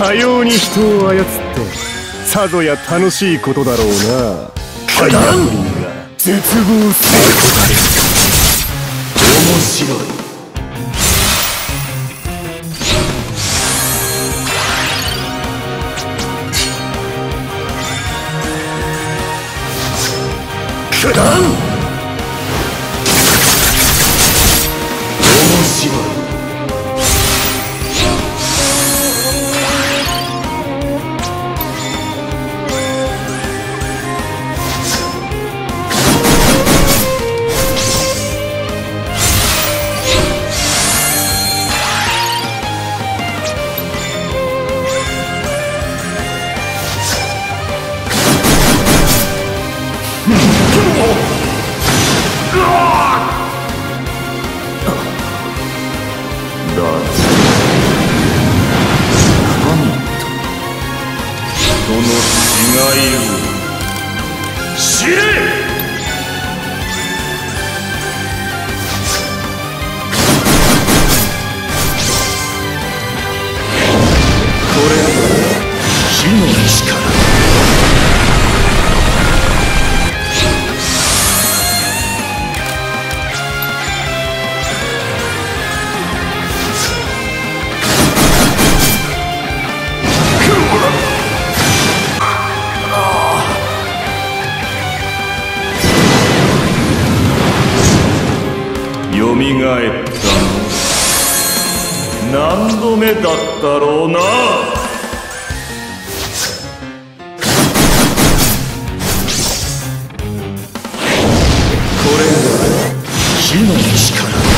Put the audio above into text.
かように人を操ってさぞや楽しいことだろうな。ファイヤーブリンが絶望する面白い九段面これが火の力よみがえったの。何度目だったろうな。これが火の力。